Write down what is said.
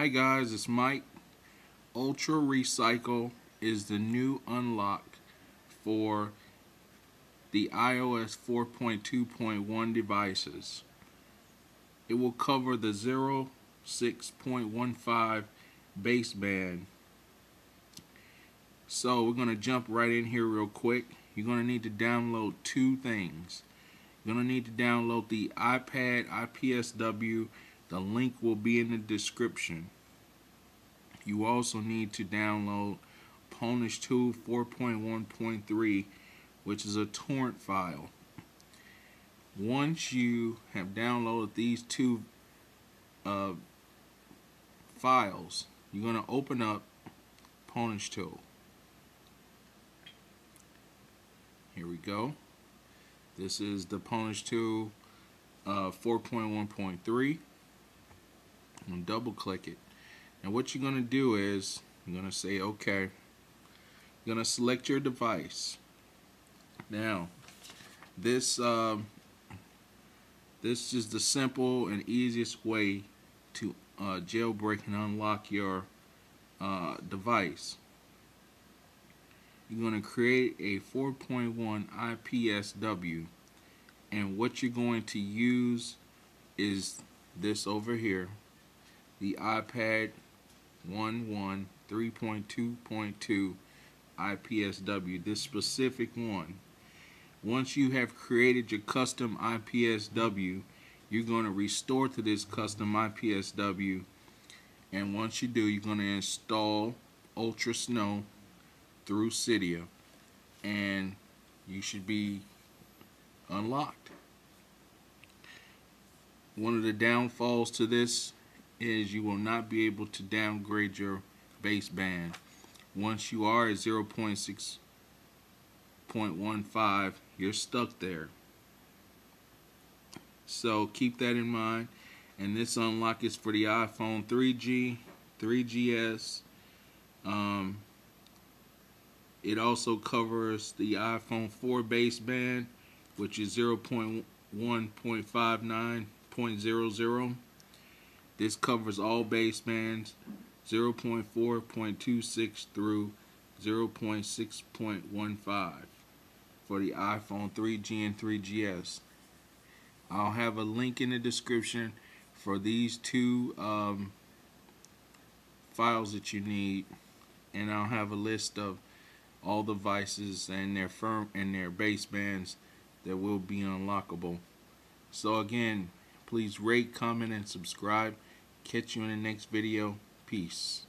Hi guys, it's Mike. Ultra Recycle is the new unlock for the iOS 4.2.1 devices. It will cover the 06.15 baseband. So we're going to jump right in here real quick. You're going to need to download two things. You're going to need to download the iPad IPSW the link will be in the description. You also need to download Pwnage Tool 4.1.3, which is a torrent file. Once you have downloaded these two uh, files, you're going to open up Pwnage Tool. Here we go. This is the Pwnage Tool uh, 4.1.3. To double click it. And what you're going to do is, you're going to say, okay. You're going to select your device. Now, this um, this is the simple and easiest way to uh, jailbreak and unlock your uh, device. You're going to create a 4.1 IPSW and what you're going to use is this over here the iPad 1.1 3.2.2 IPSW, this specific one. Once you have created your custom IPSW, you're going to restore to this custom IPSW and once you do, you're going to install Ultra Snow through Cydia and you should be unlocked. One of the downfalls to this is you will not be able to downgrade your baseband. Once you are at 0.6.15, you're stuck there. So keep that in mind. And this unlock is for the iPhone 3G, 3GS. Um, it also covers the iPhone 4 baseband, which is 0.1.59.00. This covers all basebands 0.4.26 through 0.6.15 for the iPhone 3G and 3GS. I'll have a link in the description for these two um, files that you need and I'll have a list of all the devices and their firm and their basebands that will be unlockable. So again, please rate, comment, and subscribe. Catch you in the next video. Peace.